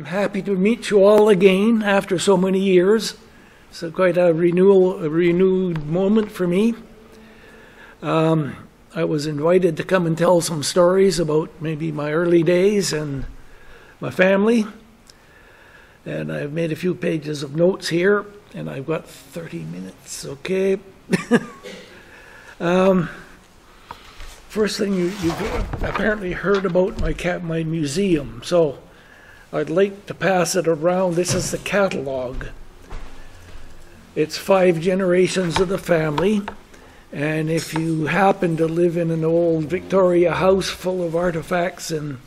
I'm happy to meet you all again after so many years. It's quite a renewal, a renewed moment for me. Um, I was invited to come and tell some stories about maybe my early days and my family. And I've made a few pages of notes here, and I've got 30 minutes, okay? um, first thing you, you've apparently heard about my cat, my museum. So I'd like to pass it around. This is the catalog. It's five generations of the family. And if you happen to live in an old Victoria house full of artifacts and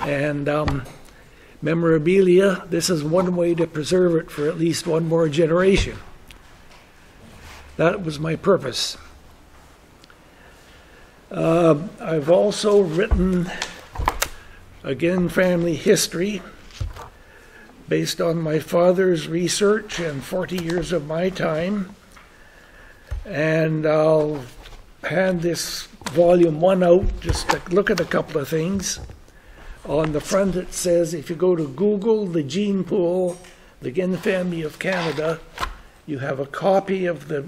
and um, memorabilia, this is one way to preserve it for at least one more generation. That was my purpose. Uh, I've also written, again, family history based on my father's research and 40 years of my time. And I'll hand this volume one out just to look at a couple of things. On the front, it says if you go to Google the gene pool, the Genn family of Canada, you have a copy of the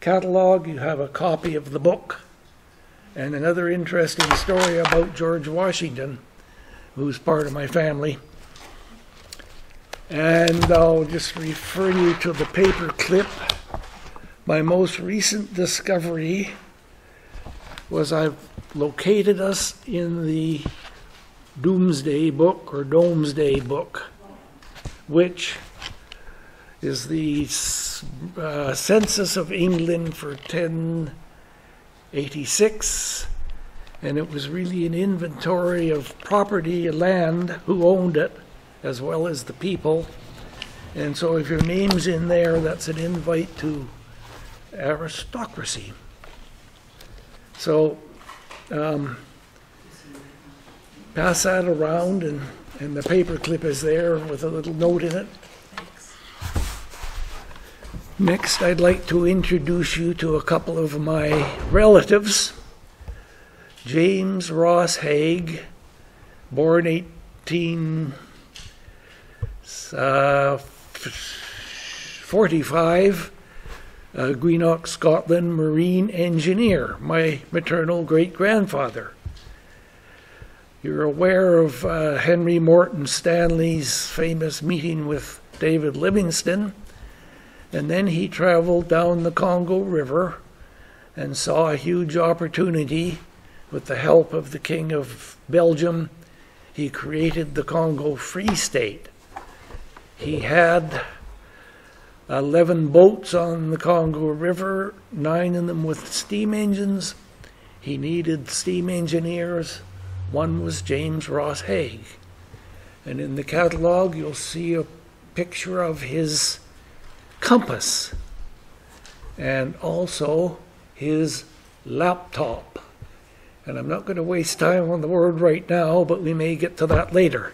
catalog, you have a copy of the book. And another interesting story about George Washington, who's part of my family. And I'll just refer you to the paper clip. My most recent discovery was I've located us in the Doomsday Book or Domesday Book, which is the uh, census of England for 10. 86, and it was really an inventory of property, land, who owned it, as well as the people. And so if your name's in there, that's an invite to aristocracy. So um, pass that around, and, and the paper clip is there with a little note in it. Next, I'd like to introduce you to a couple of my relatives. James Ross Haig, born 1845, uh, Greenock, Scotland, marine engineer, my maternal great grandfather. You're aware of uh, Henry Morton Stanley's famous meeting with David Livingstone and then he traveled down the Congo River and saw a huge opportunity with the help of the King of Belgium. He created the Congo Free State. He had 11 boats on the Congo River, nine of them with steam engines. He needed steam engineers. One was James Ross Haig. And in the catalog, you'll see a picture of his compass and also his laptop. And I'm not going to waste time on the word right now, but we may get to that later.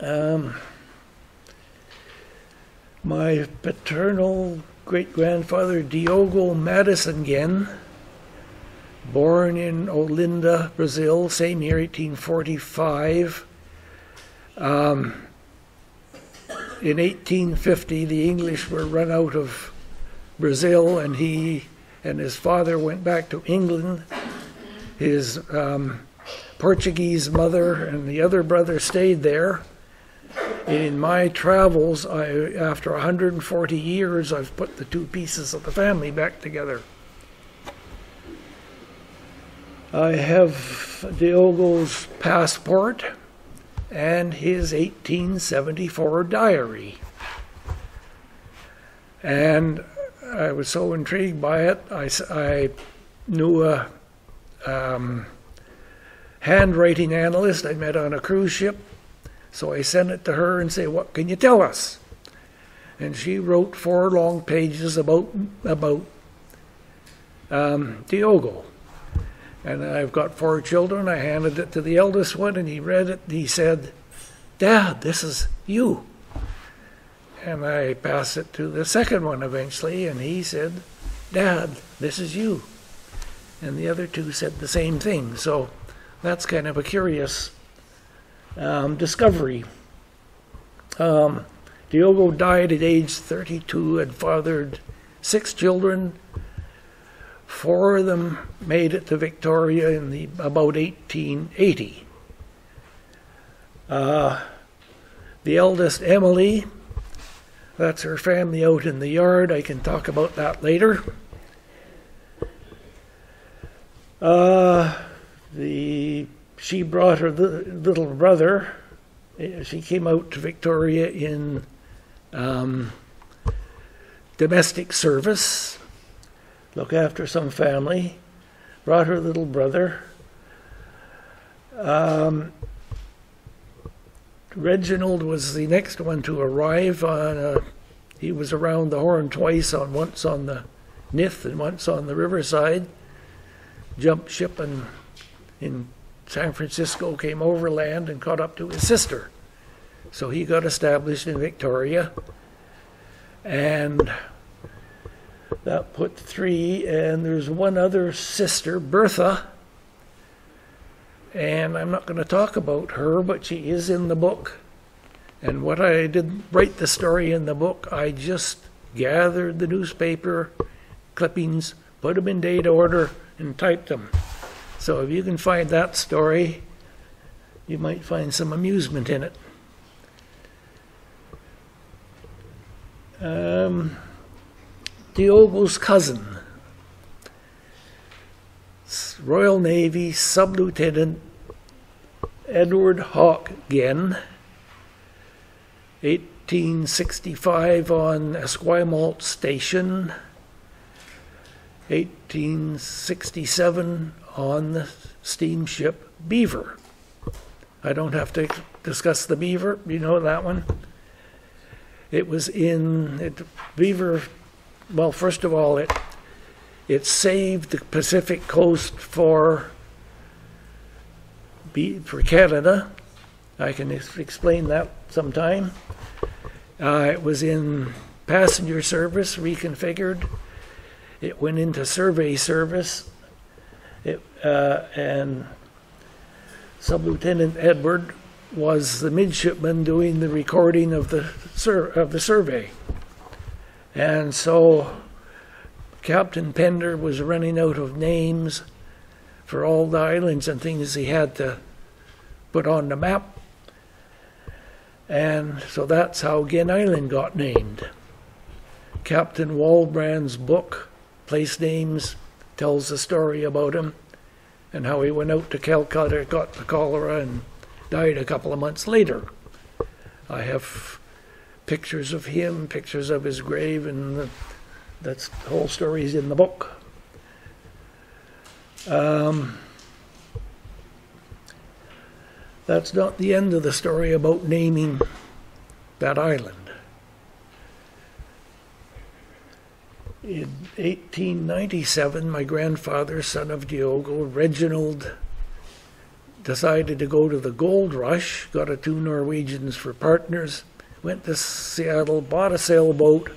Um, my paternal great grandfather, Diogo Madison Genn, born in Olinda, Brazil, same year, 1845. Um, in 1850, the English were run out of Brazil, and he and his father went back to England. His um, Portuguese mother and the other brother stayed there. In my travels, I, after 140 years, I've put the two pieces of the family back together. I have Diogo's passport and his 1874 diary. And I was so intrigued by it, I, I knew a um, handwriting analyst I met on a cruise ship. So I sent it to her and said, "What can you tell us?" And she wrote four long pages about about um, Diogo. And I've got four children. I handed it to the eldest one, and he read it. He said, Dad, this is you. And I passed it to the second one eventually, and he said, Dad, this is you. And the other two said the same thing. So that's kind of a curious Um, Discovery. Um, Diogo died at age 32 and fathered six children. Four of them made it to Victoria in the about 1880. Uh, the eldest, Emily, that's her family out in the yard. I can talk about that later. Uh, the she brought her li- little brother. eh, She came out to Victoria in um, domestic service, look after some family. Brought her little brother. Um, Reginald was the next one to arrive. On a, he was around the Horn twice, on once on the Nith and once on the Riverside. Jumped ship and in San Francisco, came overland and caught up to his sister. So he got established in Victoria, and that put three. And there's one other sister, Bertha. And I'm not going to talk about her, but she is in the book. And what I did write the story in the book, I just gathered the newspaper clippings, put them in date order, and typed them. So if you can find that story, you might find some amusement in it. Um, Diogo's cousin, Royal Navy Sub-Lieutenant Edward Hawke Genn, 1865 on Esquimalt Station, 1867 on the steamship Beaver. I don't have to discuss the Beaver, you know that one? It was in, it, Beaver, well, first of all, it, it saved the Pacific coast for, Be- for Canada. I can ex- explain that sometime. Uh, it was in passenger service, reconfigured. It went into survey service. It, uh, and Sub-Lieutenant Edward was the midshipman doing the recording of the of the survey. And so Captain Pender was running out of names for all the islands and things he had to put on the map. And so that's how Genn Island got named. Captain Walbran's book, Place Names, tells the story about him and how he went out to Calcutta, got the cholera, and died a couple of months later. I have pictures of him, pictures of his grave, and the, that's whole story's in the book. Um, that's not the end of the story about naming that island. In 1897, my grandfather, son of Diogo, Reginald, decided to go to the gold rush, got a two Norwegians for partners, went to Seattle, bought a sailboat.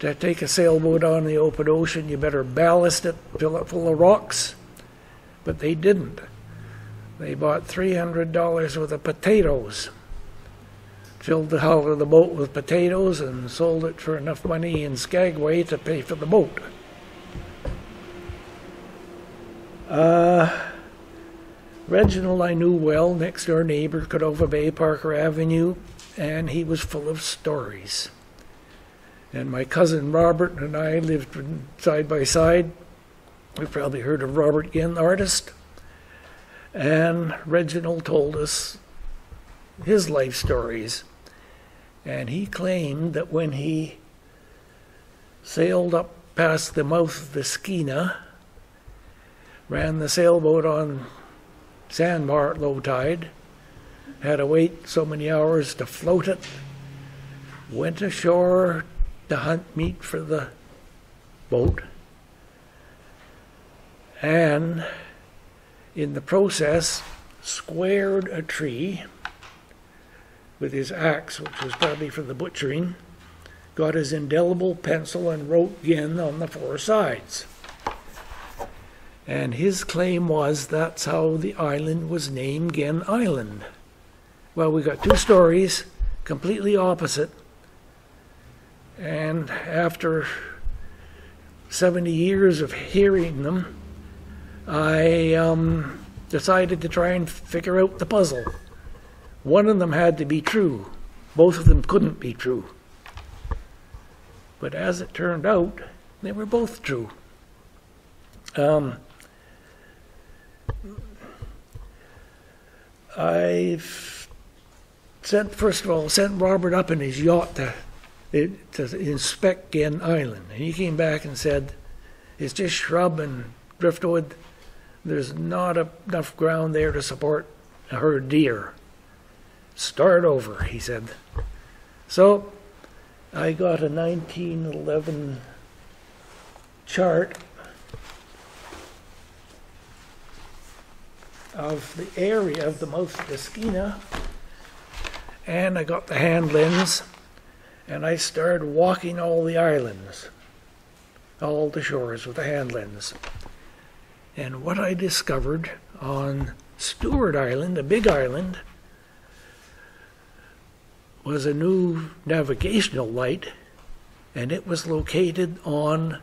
To take a sailboat on the open ocean, you better ballast it, fill it full of rocks. But they didn't. They bought $300 worth of potatoes, filled the hull of the boat with potatoes, and sold it for enough money in Skagway to pay for the boat. Uh, Reginald I knew well, next door neighbor, Cordova Bay, Parker Avenue, and he was full of stories. And my cousin Robert and I lived side by side. You've probably heard of Robert Genn, the artist. And Reginald told us his life stories. And he claimed that when he sailed up past the mouth of the Skeena, ran the sailboat on sandbar at low tide, had to wait so many hours to float it, went ashore to hunt meat for the boat, and in the process squared a tree with his axe, which was probably for the butchering, got his indelible pencil and wrote Genn on the four sides. And his claim was that's how the island was named Genn Island. Well, we got two stories, completely opposite. And after 70 years of hearing them, I um, decided to try and figure out the puzzle. One of them had to be true, both of them couldn't be true. But as it turned out, they were both true. Um, I've sent, first of all, sent Robert up in his yacht to, to inspect Genn Island. And he came back and said, it's just shrub and driftwood. There's not a, enough ground there to support a herd deer. Start over, he said. So I got a 1911 chart of the area of the mouth of the Skeena, and I got the hand lens, and I started walking all the islands, all the shores with the hand lens. And what I discovered on Stewart Island, a big island, was a new navigational light, and it was located on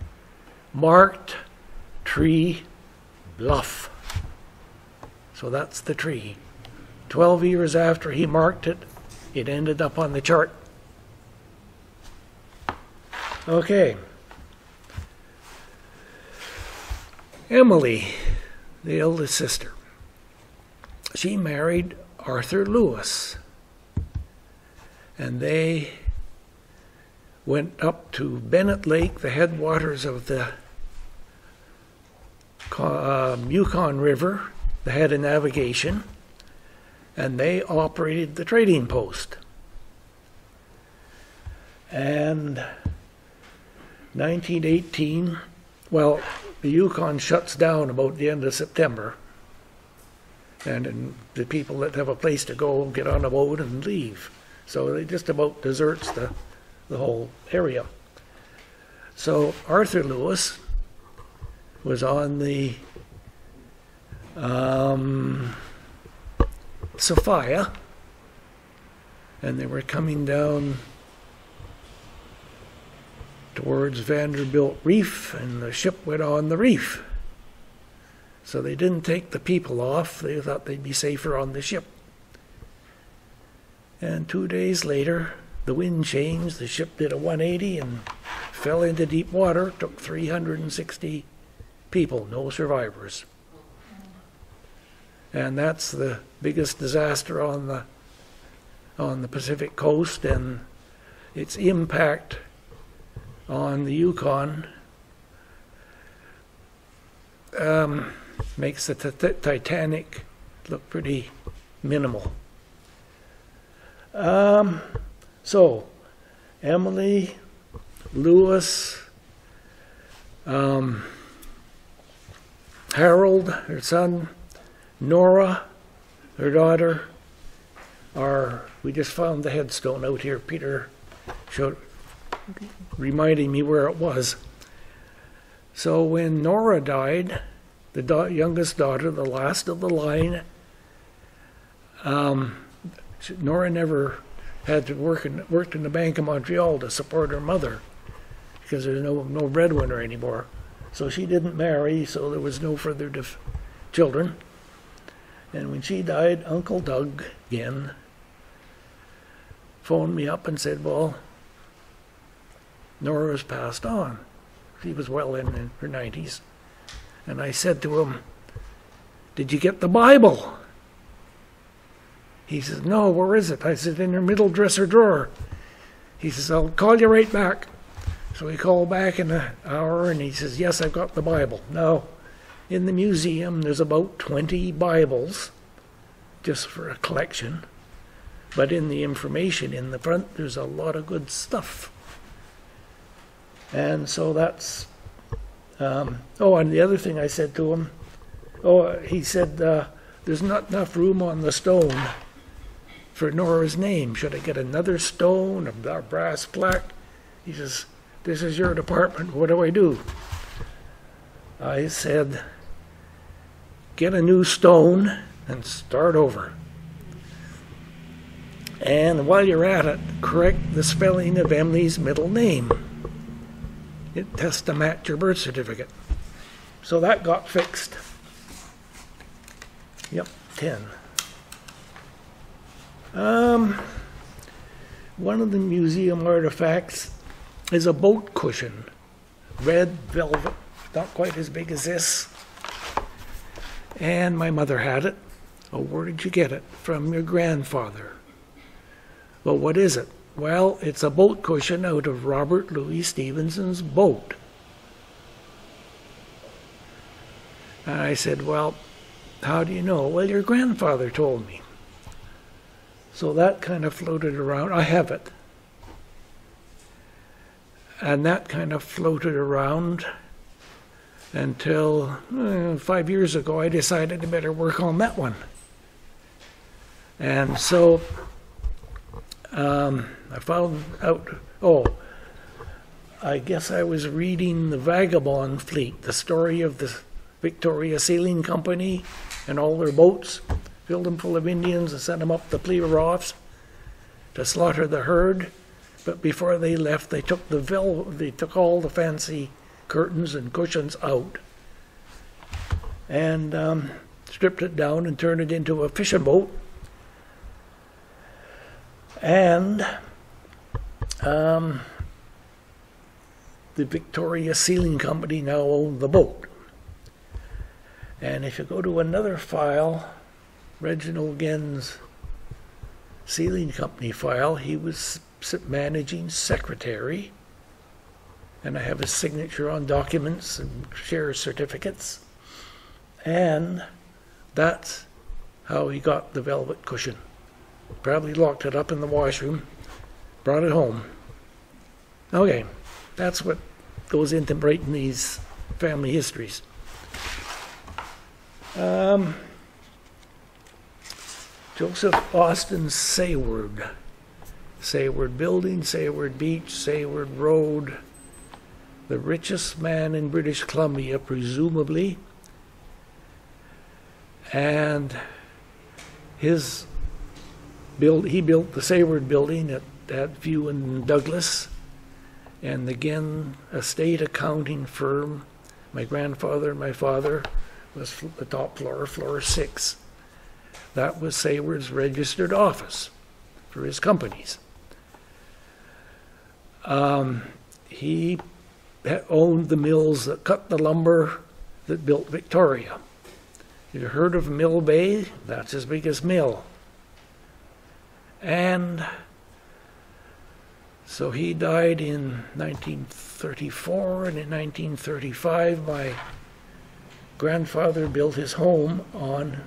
marked tree bluff. So that's the tree. Twelve years after he marked it, it ended up on the chart. Okay. Emily, the eldest sister, she married Arthur Lewis and they went up to Bennett Lake, the headwaters of the uh, Yukon River, the head of navigation, and they operated the trading post. And 1918, well, the Yukon shuts down about the end of September, and, and the people that have a place to go get on a boat and leave. So it just about deserts the, the whole area. So Arthur Lewis was on the um, Sophia, and they were coming down towards Vanderbilt Reef, and the ship went on the reef. So they didn't take the people off. They thought they'd be safer on the ship. And two days later, the wind changed, the ship did a 180 and fell into deep water, took 360 people, no survivors. And that's the biggest disaster on the on the Pacific coast and its impact on the Yukon um, makes the Titanic look pretty minimal. Um, so, Emily, Lewis, um, Harold, her son, Nora, her daughter, are, we just found the headstone out here. Peter showed, reminding me where it was. So when Nora died, the da- youngest daughter, the last of the line, um, Nora never had to work in, worked in the Bank of Montreal to support her mother because there's no no breadwinner anymore. So she didn't marry, so there was no further children. And when she died, Uncle Doug again phoned me up and said, "Well, Nora has passed on. She was well in, her 90s." And I said to him, "Did you get the Bible?" He says, No, where is it? I said, In your middle dresser drawer. He says, I'll call you right back. So he called back in an hour and he says, Yes, I've got the Bible. Now, in the museum, there's about 20 Bibles just for a collection. But in the information in the front, there's a lot of good stuff. And so that's. Um, oh, and the other thing I said to him, oh, he said, uh, there's not enough room on the stone for Nora's name. Should I get another stone, a brass plaque? He says, This is your department. What do I do? I said, get a new stone and start over. And while you're at it, correct the spelling of Emily's middle name. It has to match your birth certificate. So that got fixed. Yep, 10. Um, one of the museum artifacts is a boat cushion, red velvet, not quite as big as this. And my mother had it. Oh, where did you get it? From your grandfather. Well, what is it? Well, it's a boat cushion out of Robert Louis Stevenson's boat. And I said, Well, how do you know? Well, your grandfather told me. So that kind of floated around. I have it. And that kind of floated around until uh, five years ago, I decided to better work on that one. And so um, I found out, oh, I guess I was reading The Vagabond Fleet, the story of the Victoria Sealing Company and all their boats, filled them full of Indians and sent them up the Pribilofs to slaughter the herd. But before they left, they took the vel- they took all the fancy curtains and cushions out and um, stripped it down and turned it into a fishing boat. And um, the Victoria Sealing Company now own the boat. And if you go to another file, Reginald Genn's Sealing Company file, he was managing secretary. And I have his signature on documents and share certificates. And that's how he got the velvet cushion. Probably locked it up in the washroom, brought it home. Okay, that's what goes into writing these family histories. Um, Joseph Austin Sayward. Sayward Building, Sayward Beach, Sayward Road. The richest man in British Columbia, presumably. And his build, he built the Sayward Building at, that View and Douglas. And again, a state accounting firm. My grandfather and my father was the top floor, floor six. That was Sayward's registered office for his companies. Um, he owned the mills that cut the lumber that built Victoria. You heard of Mill Bay? That's his biggest mill. And so he died in 1934, and in 1935, my grandfather built his home on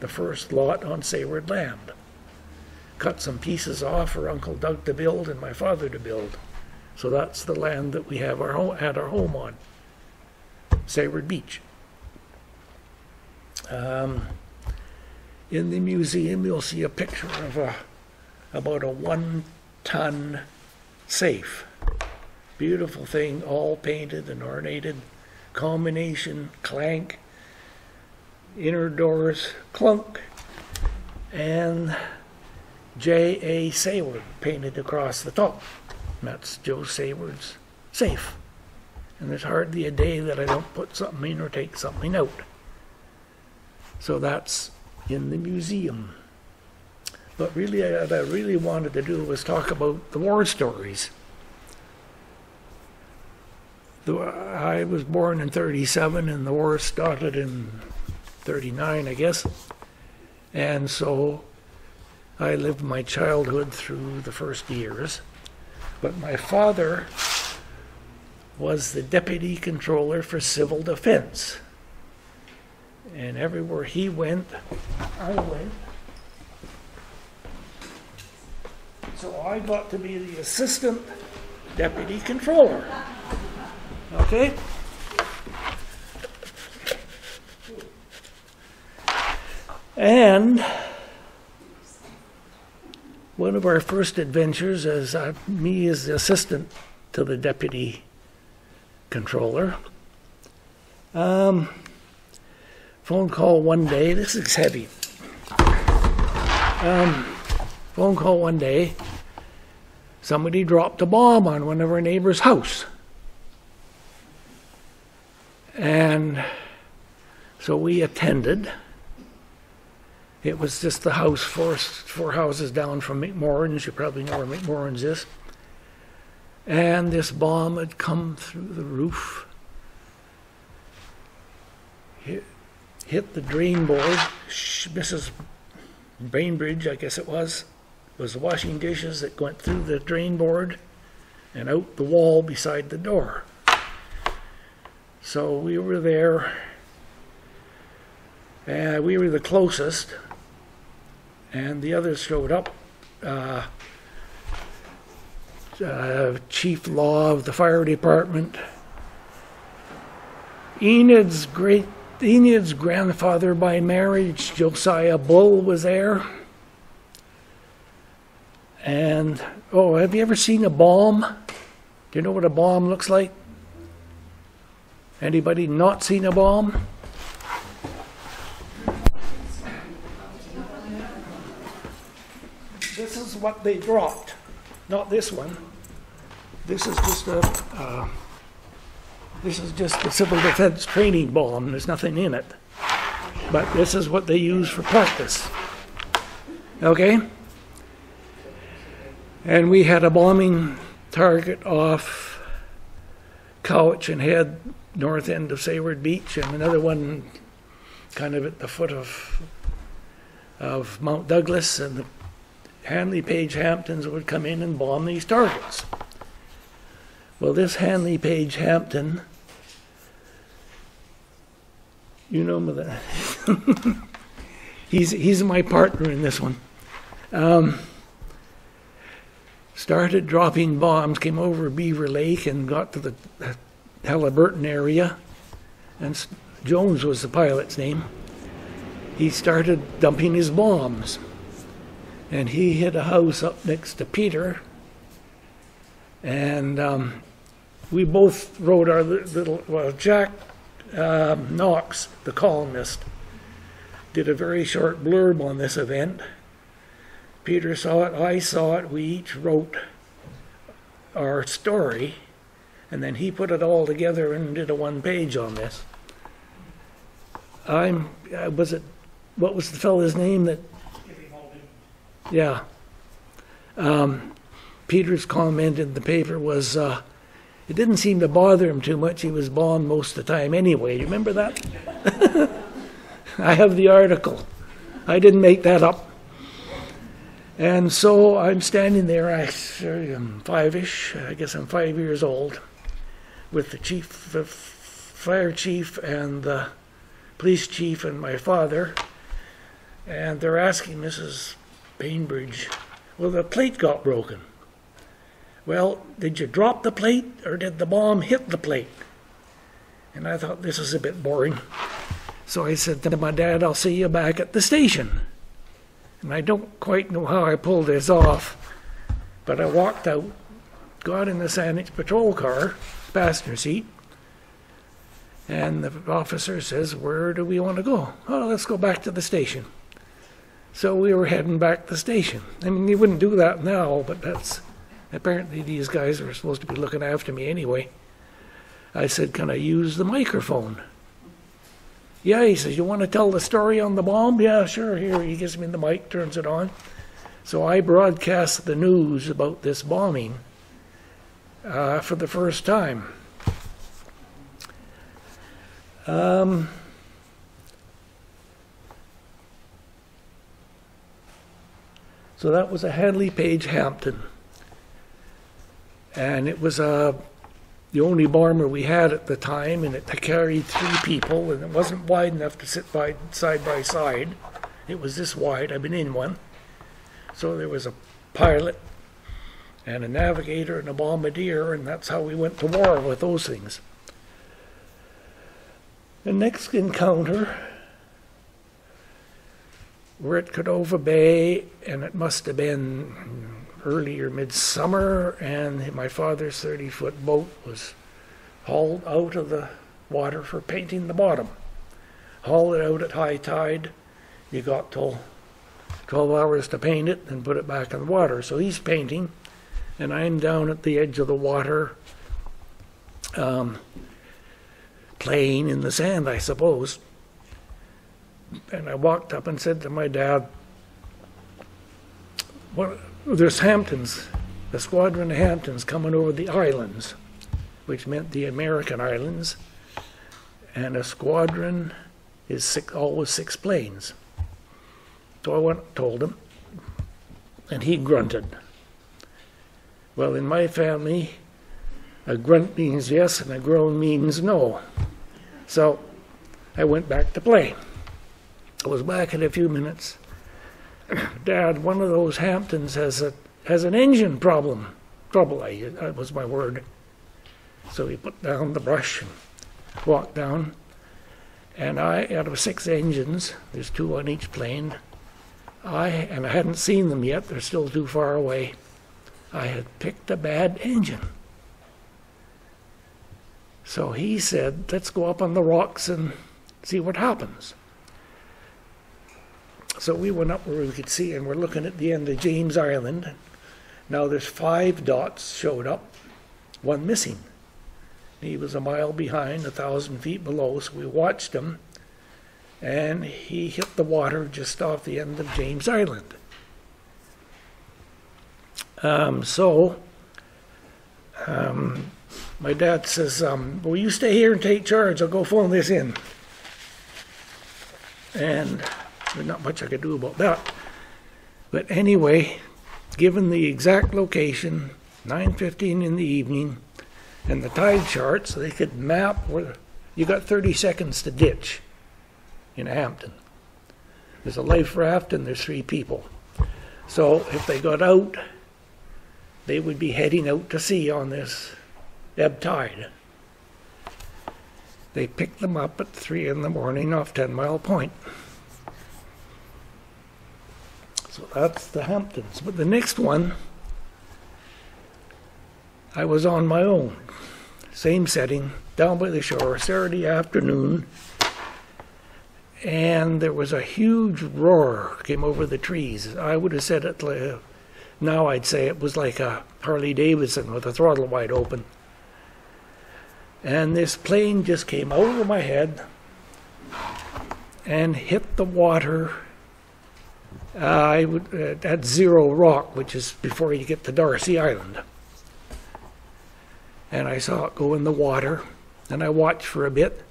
the first lot on Sayward land. Cut some pieces off for Uncle Doug to build and my father to build. So that's the land that we have our home, had our home on, Sayward Beach. Um, in the museum, you'll see a picture of a about a one-ton safe. Beautiful thing, all painted and ornated, combination, clank, inner doors, clunk, and J.A. Sayward painted across the top. That's Joe Sayward's safe. And there's hardly a day that I don't put something in or take something out. So that's in the museum. But really, what I really wanted to do was talk about the war stories. I was born in 37 and the war started in 39, I guess. And so I lived my childhood through the first years. But my father was the deputy controller for civil defense. And everywhere he went, I went. So I got to be the assistant deputy controller. Okay? And one of our first adventures as uh, me as the assistant to the deputy controller. Um, phone call one day. This is heavy. Um, phone call one day. Somebody dropped a bomb on one of our neighbor's house. And so we attended. It was just the house four, four houses down from McMorran's. You probably know where McMorran's is. And this bomb had come through the roof, hit, hit the drain board. Mrs. Bainbridge, I guess it was, was washing dishes that went through the drain board and out the wall beside the door. So we were there. And we were the closest, and the others showed up. Uh, uh, Chief Law of the Fire Department. Enid's great Enid's grandfather by marriage, Josiah Bull, was there. And oh, have you ever seen a bomb? Do you know what a bomb looks like? Anybody not seen a bomb? This is what they dropped, not this one. This is just a, uh, this is just a civil defense training bomb. There's nothing in it. But this is what they use for practice. Okay? And we had a bombing target off Couch Cowichan Head, north end of Sayward Beach, and another one kind of at the foot of of Mount Douglas, and the Handley Page Hampdens would come in and bomb these targets. Well, this Handley Page Hampden, you know that he's he's my partner in this one. Um, started dropping bombs, came over Beaver Lake and got to the Halliburton area, and Jones was the pilot's name. He started dumping his bombs, and he hit a house up next to Peter, and um, we both wrote our little. Well, Jack um, Knox, the columnist, did a very short blurb on this event. Peter saw it, I saw it, we each wrote our story, and then he put it all together and did a one page on this. I'm, uh, was it, what was the fellow's name that? Yeah. Um, Peter's comment in the paper was, uh, it didn't seem to bother him too much. He was bombed most of the time anyway. You remember that? I have the article. I didn't make that up. And so I'm standing there, I am five-ish, I guess I'm five years old, with the chief, fire chief and the police chief and my father. And they're asking Mrs. Bainbridge, well, the plate got broken. Well, did you drop the plate or did the bomb hit the plate? And I thought this is a bit boring. So I said to my dad, I'll see you back at the station. And I don't quite know how I pulled this off, but I walked out, got in the Saanich patrol car, passenger seat, and the officer says, Where do we want to go? Oh, let's go back to the station. So we were heading back to the station. I mean, you wouldn't do that now, but that's apparently these guys are supposed to be looking after me anyway. I said, Can I use the microphone? Yeah, he says, You want to tell the story on the bomb? Yeah, sure. Here, he gives me the mic, turns it on. So I broadcast the news about this bombing uh, for the first time. Um, so that was a Handley Page Hampden. And it was a the only bomber we had at the time, and it carried three people, and it wasn't wide enough to sit by, side by side. It was this wide. I've been in one. So there was a pilot and a navigator and a bombardier, and that's how we went to war with those things. The next encounter, we're at Cordova Bay, and it must have been early or midsummer, and my father's 30 foot boat was hauled out of the water for painting the bottom. haul it out at high tide. You got till 12 hours to paint it and put it back in the water. So he's painting, and I'm down at the edge of the water, um, playing in the sand, I suppose. And I walked up and said to my dad, what, there's Hampdens, the squadron of Hampdens coming over the islands, which meant the American islands, and a squadron is six, always six planes. So I went told him, and he grunted. Well, in my family, a grunt means yes and a groan means no. So I went back to play. I was back in a few minutes. Dad, one of those Hampdens has a has an engine problem. Trouble, I, that was my word. So he put down the brush and walked down. And I, out of six engines, there's two on each plane, I, and I hadn't seen them yet, they're still too far away, I had picked a bad engine. So he said, let's go up on the rocks and see what happens. So we went up where we could see, and we're looking at the end of James Island. Now there's five dots showed up, one missing. He was a mile behind, a thousand feet below, so we watched him, and he hit the water just off the end of James Island. Um, so, um, my dad says, um, Will you stay here and take charge? I'll go phone this in. And there's not much I could do about that. But anyway, given the exact location, 9:15 in the evening, and the tide charts, they could map where you got 30 seconds to ditch in Hampden. There's a life raft and there's three people. So if they got out, they would be heading out to sea on this ebb tide. They picked them up at three in the morning off Ten Mile Point. So that's the Hampdens. But the next one, I was on my own. Same setting, down by the shore, Saturday afternoon. And there was a huge roar came over the trees. I would have said it, like, now I'd say it was like a Harley Davidson with the throttle wide open. And this plane just came over my head and hit the water uh, I would, uh, at Zero Rock, which is before you get to D'Arcy Island. And I saw it go in the water, and I watched for a bit,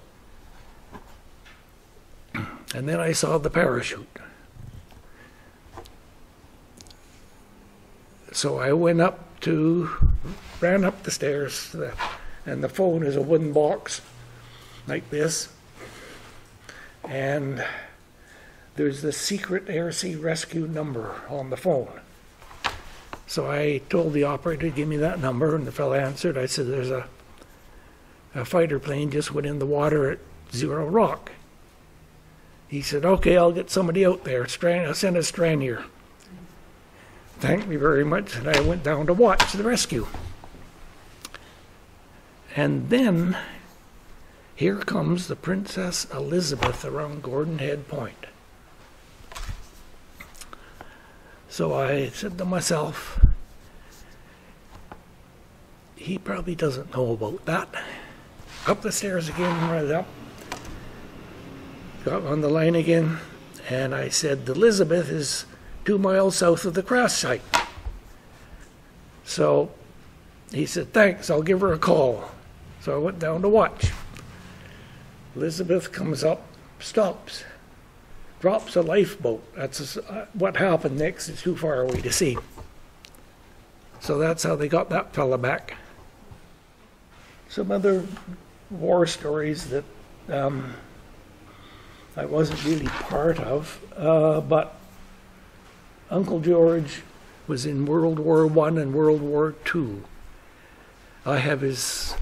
and then I saw the parachute. So I went up to, ran up the stairs, and the phone is a wooden box like this. And there's the secret sea rescue number on the phone. So I told the operator to give me that number, and the fellow answered. I said, There's a, a fighter plane just went in the water at Zero Rock. He said, Okay, I'll get somebody out there. Strand, I'll send a strand here. Thank me very much. And I went down to watch the rescue. And then here comes the Princess Elizabeth around Gordon Head Point. So I said to myself, he probably doesn't know about that. Up the stairs again, right up. Got on the line again, and I said, Elizabeth is two miles south of the crash site. So he said, Thanks, I'll give her a call. So I went down to watch. Elizabeth comes up, stops drops a lifeboat. That's uh, what happened next. is too far away to see. So that's how they got that fella back. Some other war stories that um, I wasn't really part of, uh, but Uncle George was in World War One and World War Two. I have his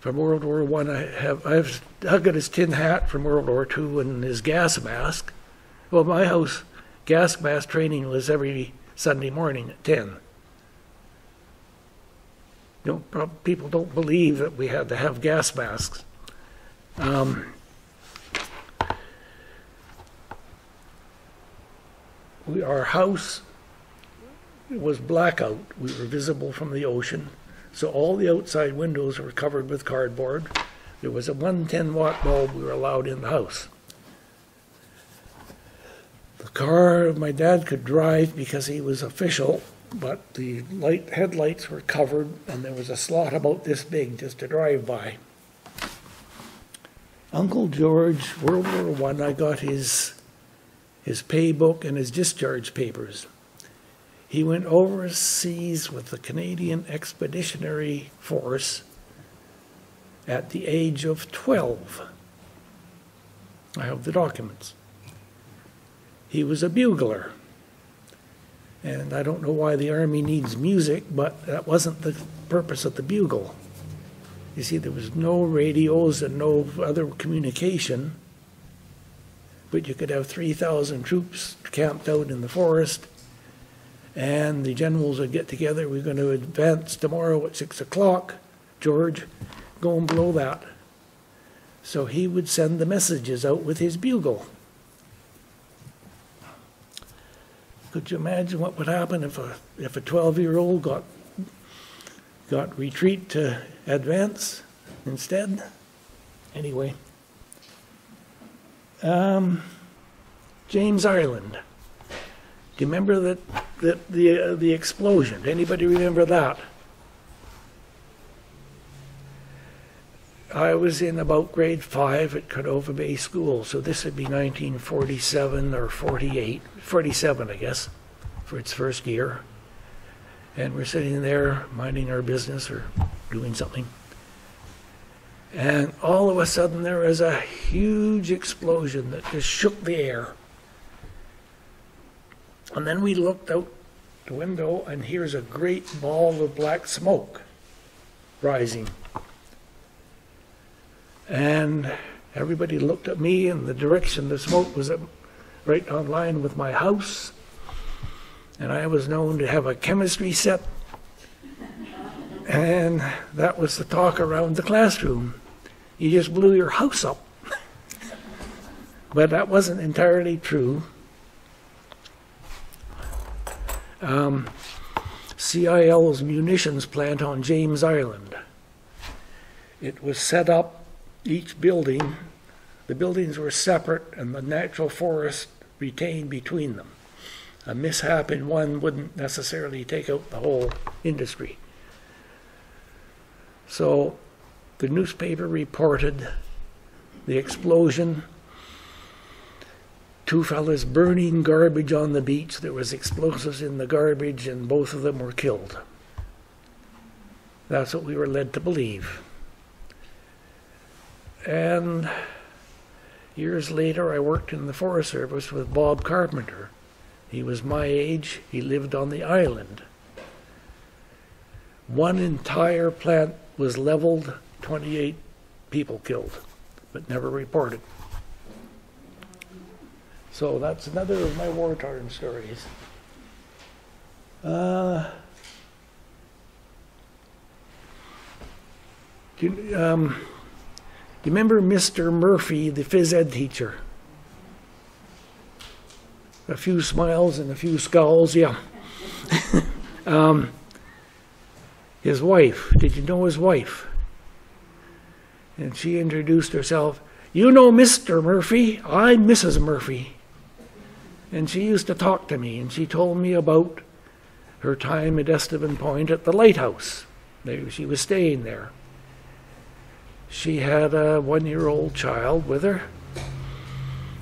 from World War One. I, I have I've I've got his tin hat from World War Two and his gas mask. Well, my house gas mask training was every Sunday morning at ten. You know, people don't believe that we had to have gas masks. Um, we, our house was blackout. We were visible from the ocean so all the outside windows were covered with cardboard. There was a 110 watt bulb we were allowed in the house. The car my dad could drive because he was official, but the light headlights were covered and there was a slot about this big just to drive by. Uncle George, World War One, I got his his pay book and his discharge papers. He went overseas with the Canadian Expeditionary Force at the age of 12. I have the documents. He was a bugler. And I don't know why the Army needs music, but that wasn't the purpose of the bugle. You see, there was no radios and no other communication, but you could have 3,000 troops camped out in the forest, and the generals would get together. We're going to advance tomorrow at 6 o'clock. George, go and blow that. So he would send the messages out with his bugle. Could you imagine what would happen if a if a 12 year old got got retreat to advance instead? Anyway, um, James Island. Do you remember that that the uh, the explosion? Anybody remember that? I was in about grade five at Cordova Bay School, so this would be 1947 or 48, 47, I guess, for its first year. And we're sitting there minding our business or doing something. And all of a sudden, there was a huge explosion that just shook the air. And then we looked out the window, and here's a great ball of black smoke rising. And everybody looked at me in the direction the smoke was at, right on line with my house. And I was known to have a chemistry set. And that was the talk around the classroom. You just blew your house up. but that wasn't entirely true. Um, CIL's munitions plant on James Island. It was set up each building, the buildings were separate and the natural forest retained between them. A mishap in one wouldn't necessarily take out the whole industry. So the newspaper reported the explosion, two fellas burning garbage on the beach. There was explosives in the garbage, and both of them were killed. That's what we were led to believe. And years later, I worked in the Forest Service with Bob Carpenter. He was my age, he lived on the island. One entire plant was leveled, 28 people killed, but never reported. So that's another of my war torn stories. Uh, um, you remember Mr. Murphy, the phys ed teacher? A few smiles and a few scowls, yeah. um, his wife, did you know his wife? And she introduced herself. You know Mr. Murphy, I'm Mrs. Murphy. And she used to talk to me, and she told me about her time at Estevan Point at the lighthouse. She was staying there. She had a one year old child with her.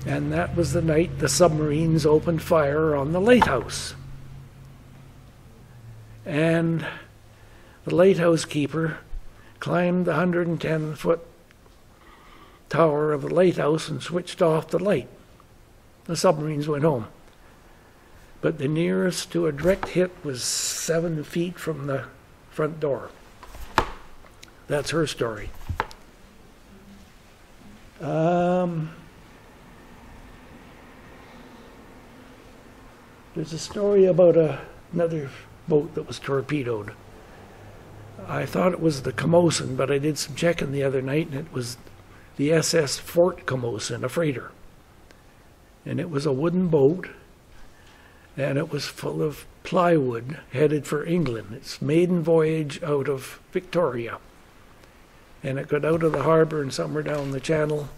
And that was the night the submarines opened fire on the lighthouse. And the lighthouse keeper climbed the 110 foot tower of the lighthouse and switched off the light. The submarines went home. But the nearest to a direct hit was seven feet from the front door. That's her story. Um, there's a story about a, another boat that was torpedoed. I thought it was the Camosun, but I did some checking the other night, and it was the SS Fort Camosun, a freighter. And it was a wooden boat. and it was full of plywood headed for England. Its maiden voyage out of Victoria. And it got out of the harbor and somewhere down the channel,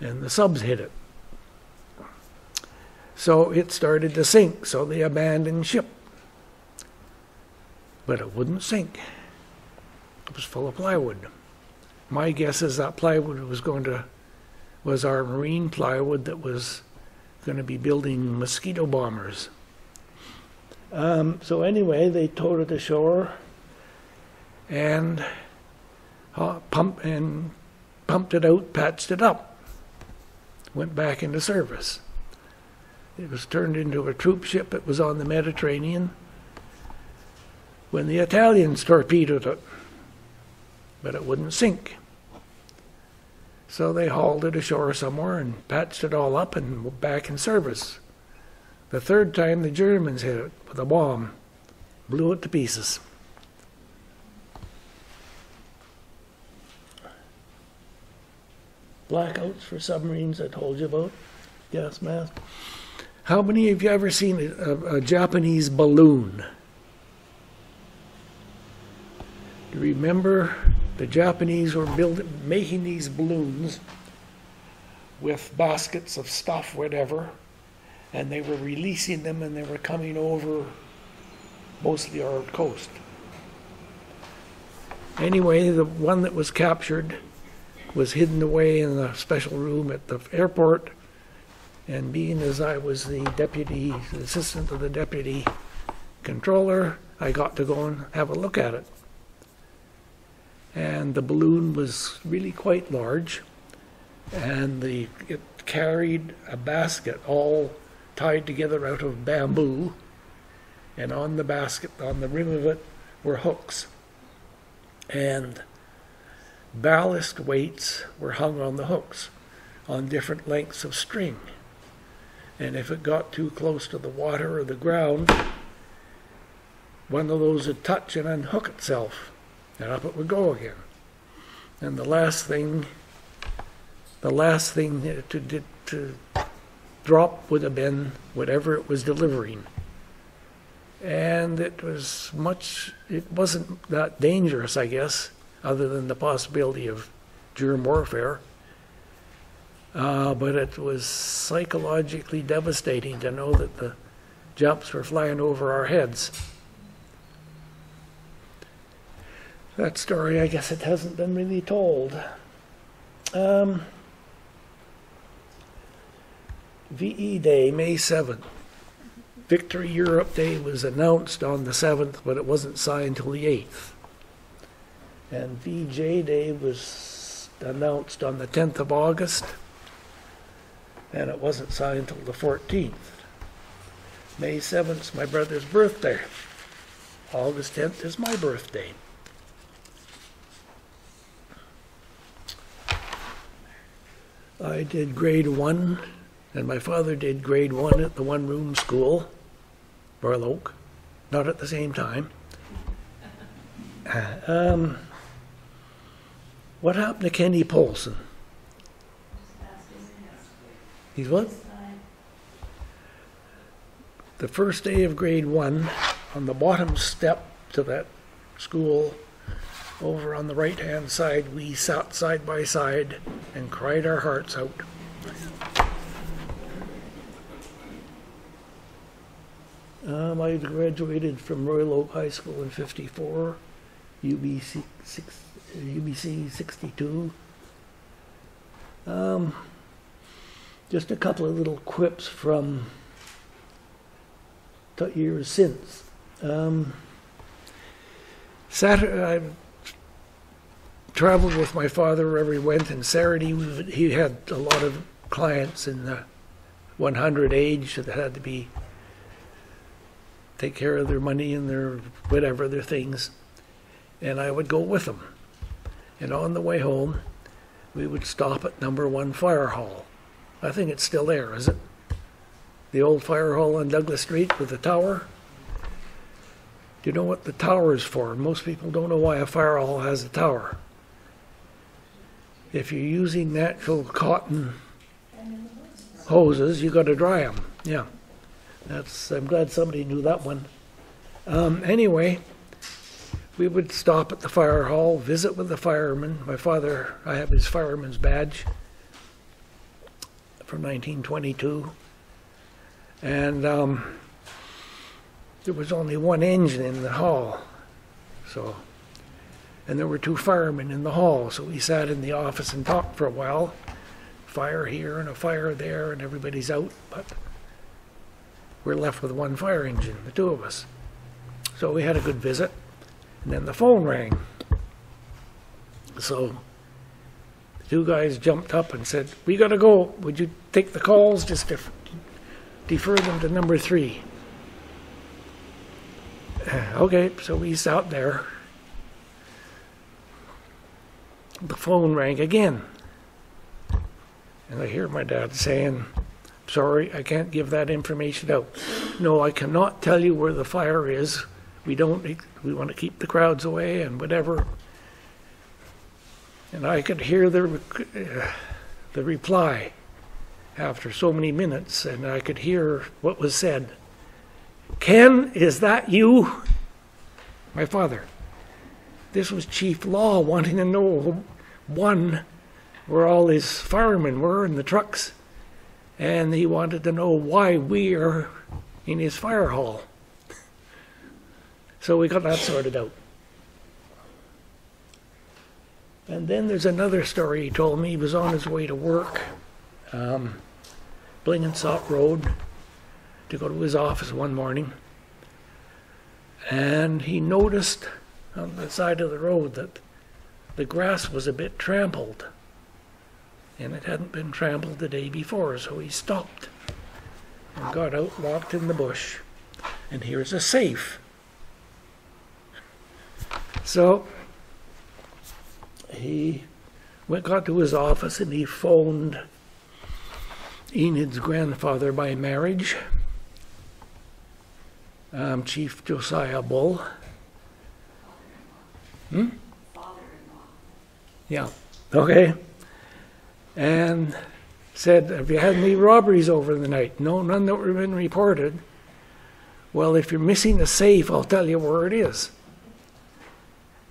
and the subs hit it. So it started to sink, so they abandoned ship. But it wouldn't sink. It was full of plywood. My guess is that plywood was going to was our marine plywood that was going to be building mosquito bombers. Um, so anyway, they towed it ashore and uh, pumped and pumped it out, patched it up, went back into service. It was turned into a troop ship. It was on the Mediterranean when the Italians torpedoed it, but it wouldn't sink. So they hauled it ashore somewhere and patched it all up and back in service. The third time the Germans hit it with a bomb, blew it to pieces. Blackouts for submarines I told you about, gas mask. How many of you ever seen a, a, a Japanese balloon? Do you remember the Japanese were building, making these balloons with baskets of stuff, whatever, and they were releasing them and they were coming over mostly our coast. Anyway, the one that was captured was hidden away in a special room at the airport. And being as I was the deputy, the assistant to the deputy controller, I got to go and have a look at it. And the balloon was really quite large, and the it carried a basket all tied together out of bamboo, and on the basket, on the rim of it, were hooks. And ballast weights were hung on the hooks on different lengths of string. And if it got too close to the water or the ground, one of those would touch and unhook itself, and up it would go again. And the last thing, the last thing to, to, to drop would have been whatever it was delivering. And it was much, it wasn't that dangerous, I guess, other than the possibility of germ warfare. Uh, but it was psychologically devastating to know that the jumps were flying over our heads. That story, I guess it hasn't been really told. Um, VE Day, May 7th. Victory Europe Day was announced on the 7th, but it wasn't signed till the 8th. And VJ Day was announced on the 10th of August, and it wasn't signed till the 14th. May 7th is my brother's birthday. August 10th is my birthday. I did grade one, and my father did grade one at the one room school, Royal Oak, not at the same time. Um, what happened to Kenny Polson? He's what? The first day of grade one, on the bottom step to that school, over on the right hand side, we sat side by side and cried our hearts out. Um, I graduated from Royal Oak High School in 54, UBC, six, UBC 62. Um, just a couple of little quips from years since. Um, Saturday, I traveled with my father wherever he went. And Saturday, he had a lot of clients in the 100 age that had to be take care of their money and their whatever their things, and I would go with them. And on the way home, we would stop at number one fire hall. I think it's still there, is it? The old fire hall on Douglas Street with the tower. Do you know what the tower is for? Most people don't know why a fire hall has a tower. If you're using natural cotton hoses, you got to dry them. Yeah. That's, I'm glad somebody knew that one. Um, anyway, we would stop at the fire hall, visit with the firemen. My father, I have his fireman's badge from 1922. And um, there was only one engine in the hall. So, and there were two firemen in the hall. So we sat in the office and talked for a while. Fire here and a fire there, and everybody's out, but we're left with one fire engine, the two of us. So we had a good visit. And then the phone rang. So the two guys jumped up and said, We got to go. Would you take the calls? Just def- defer them to number three. Okay, so we sat there. The phone rang again. And I hear my dad saying, Sorry, I can't give that information out. No, I cannot tell you where the fire is. We don't, we want to keep the crowds away and whatever. And I could hear the, uh, the reply after so many minutes, and I could hear what was said. Ken, is that you? My father. This was Chief Law wanting to know, one, where all his firemen were in the trucks, and he wanted to know why we are in his fire hall. So we got that sorted out. And then there's another story he told me. He was on his way to work, um, Road, to go to his office one morning. And he noticed on the side of the road that the grass was a bit trampled. And it hadn't been trampled the day before, so he stopped and got out, walked in the bush, and here's a safe. So he went, got to his office and he phoned Enid's grandfather by marriage, um, Chief Josiah Bull. Hmm? Yeah, okay. And said, Have you had any robberies over the night? No, none that were been reported. Well, if you're missing a safe, I'll tell you where it is.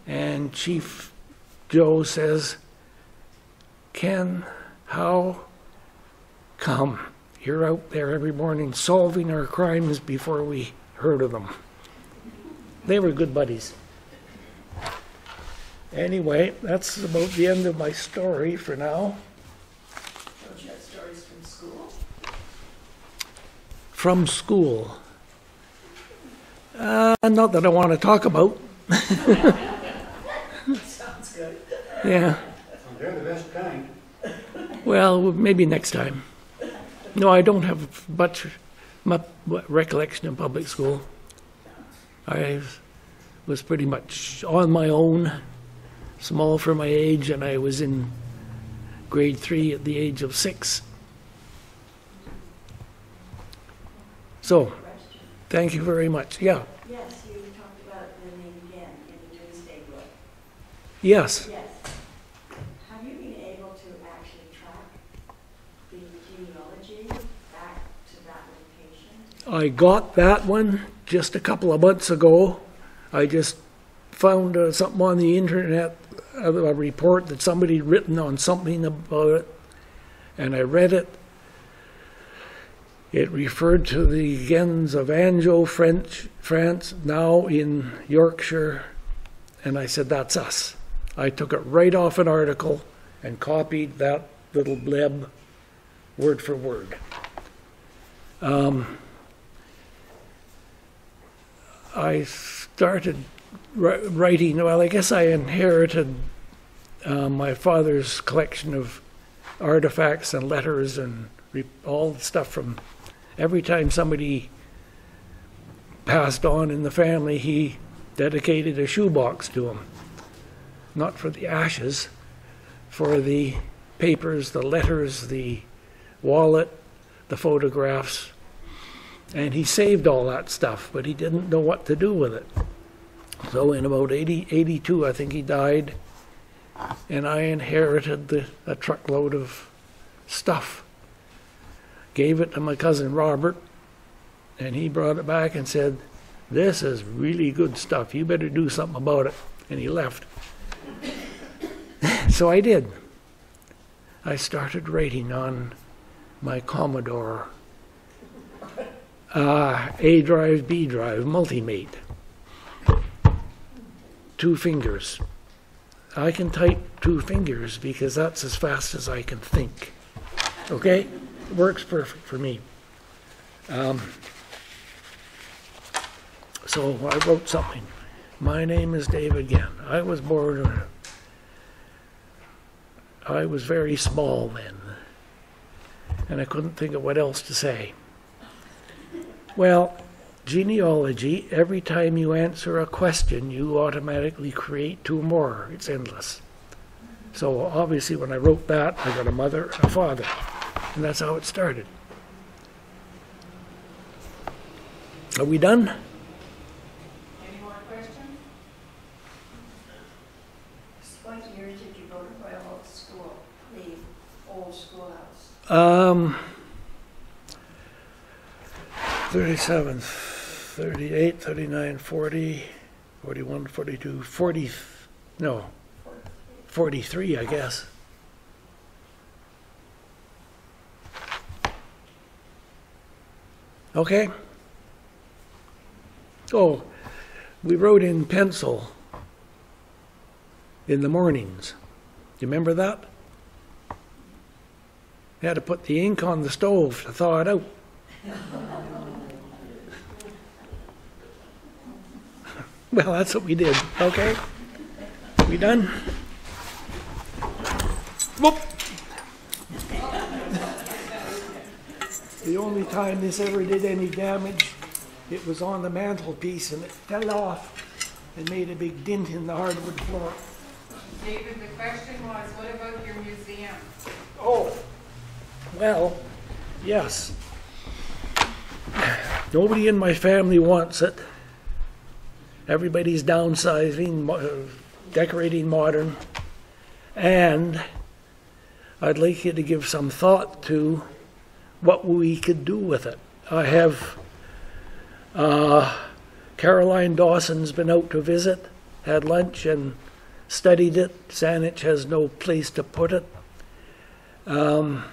And Chief Joe says, Ken, how come you're out there every morning solving our crimes before we heard of them? They were good buddies. Anyway, that's about the end of my story for now. Don't you have stories from school? From school. Uh, not that I want to talk about. Sounds good. Yeah. They're the best kind. Well, maybe next time. No, I don't have much, much recollection of public school. I was pretty much on my own, small for my age, and I was in grade three at the age of six. So, thank you very much. Yeah, Yes, you talked about the name again in the Domesday Book. yes. Yes. Have you been able to actually track the genealogy back to that location? I got that one just a couple of months ago. I just found uh, something on the internet, a report that somebody written on something about it, and I read it. It referred to the Gens of Anjou, French, France, now in Yorkshire, and I said, that's us. I took it right off an article and copied that little bleb word for word. Um, I started writing, well, I guess I inherited uh, my father's collection of artifacts and letters and all the stuff from every time somebody passed on in the family, he dedicated a shoebox to him. Not for the ashes, for the papers, the letters, the wallet, the photographs. And he saved all that stuff, but he didn't know what to do with it. So in about 80, 82, I think he died, and I inherited the, a truckload of stuff. Gave it to my cousin Robert, And he brought it back and said, This is really good stuff. You better do something about it. And he left. so I did. I started writing on my Commodore uh, A drive, B drive, multimate. Two fingers. I can type two fingers because that's as fast as I can think. Okay? Works perfect for me. Um, so I wrote something. My name is David Genn. I was born, I was very small then, and I couldn't think of what else to say. Well, genealogy, every time you answer a question, you automatically create two more. It's endless. So obviously, when I wrote that, I got a mother, a father, and that's how it started. Are we done? Any more questions? What year did you go to Royal Oak School, the old schoolhouse? Um, 37, 38, 39, 40, 41, 42, 40, no, 43, I guess. Okay. Oh, we wrote in pencil in the mornings. You remember that? You had to put the ink on the stove to thaw it out. well, that's what we did. Okay? We done? Whoop! The only time this ever did any damage, it was on the mantelpiece and it fell off and made a big dent in the hardwood floor. David, the question was, what about your museum? Oh, well, yes. Nobody in my family wants it. Everybody's downsizing, uh, decorating modern. And I'd like you to give some thought to what we could do with it. I have uh, Caroline Dawson's been out to visit, had lunch, and studied it. Saanich has no place to put it. Um,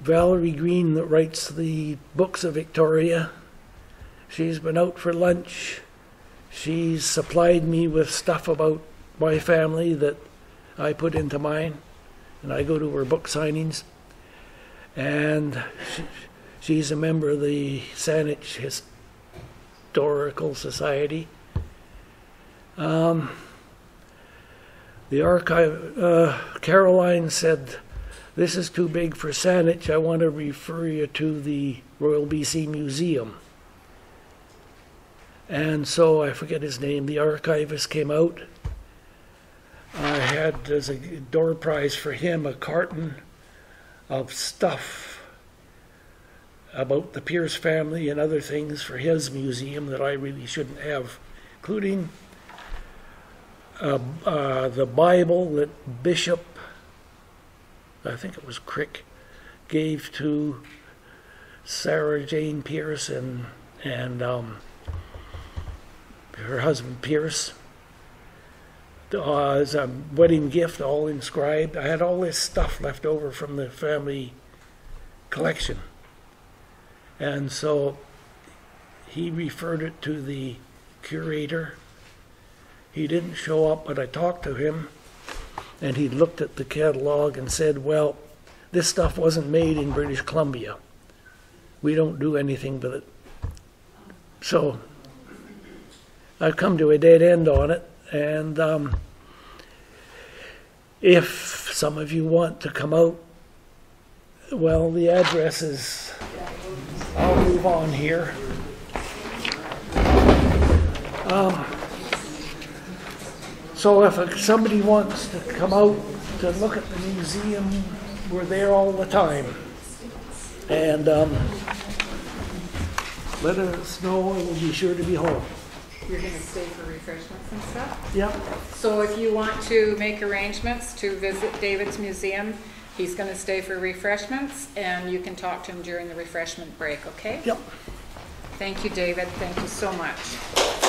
Valerie Green, that writes the books of Victoria, she's been out for lunch. She's supplied me with stuff about my family that I put into mine, and I go to her book signings. And she, she's a member of the Saanich Historical Society. Um, the archive, uh, Caroline said, This is too big for Saanich. I want to refer you to the Royal BC Museum. And so I forget his name, the archivist came out. I had as a door prize for him a carton of stuff about the Pierce family and other things for his museum that I really shouldn't have, including uh, uh, the Bible that Bishop, I think it was Cridge, gave to Sarah Jane Pierce and, and um, her husband Pierce uh, as a wedding gift, all inscribed. I had all this stuff left over from the family collection. And so he referred it to the curator. He didn't show up, but I talked to him, and he looked at the catalog and said, Well, this stuff wasn't made in British Columbia. We don't do anything with it. So I've come to a dead end on it, and um, if some of you want to come out, well, the address is, I'll move on here. Um, so if somebody wants to come out to look at the museum, we're there all the time. And um, let us know, and we'll be sure to be home. You're gonna stay for refreshments and stuff? Yep. So if you want to make arrangements to visit David's museum, he's gonna stay for refreshments, and you can talk to him during the refreshment break, okay? Yep. Thank you, David, thank you so much.